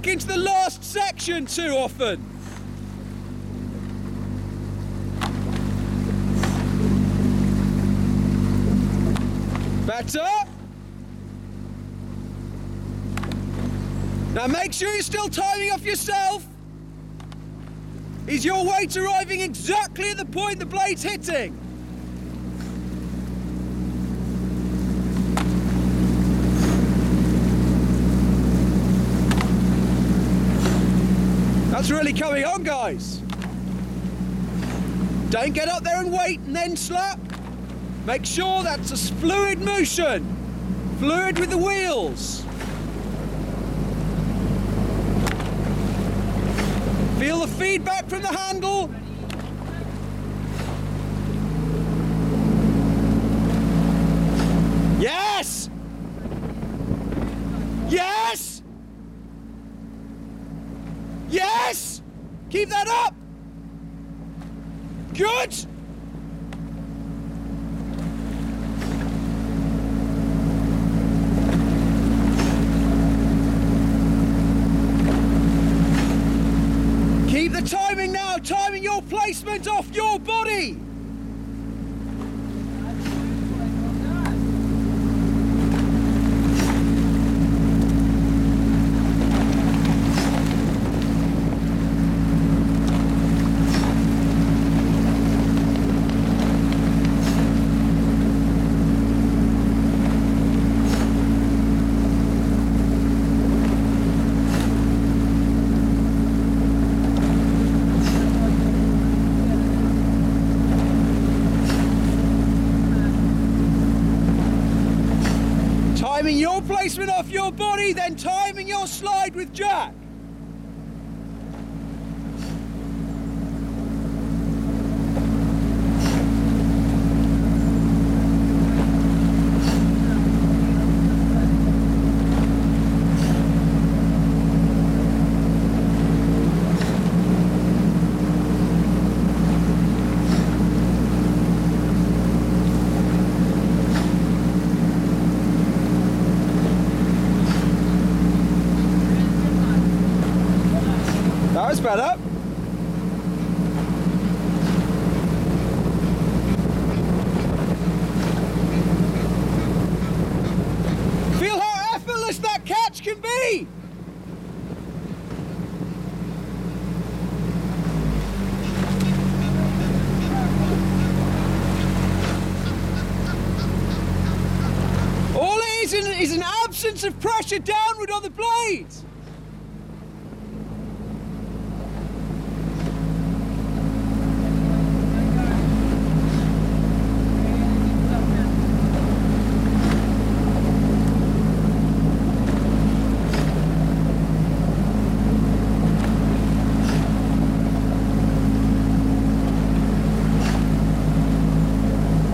back into the last section too often. Better. Now make sure you're still timing off yourself. Is your weight arriving exactly at the point the blade's hitting? That's really coming on, guys. Don't get up there and wait and then slap. Make sure that's a fluid motion. Fluid with the wheels. Feel the feedback from the handle. Keep that up! Good! Keep the timing now, timing your placement off your body. Timing your placement off your body, then timing your slide with Jack. That Feel how effortless that catch can be. All it is is an absence of pressure downward on the blades.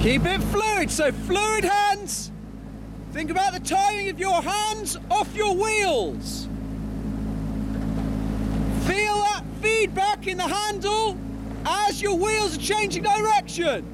Keep it fluid, so fluid hands. Think about the timing of your hands off your wheels. Feel that feedback in the handle as your wheels are changing direction.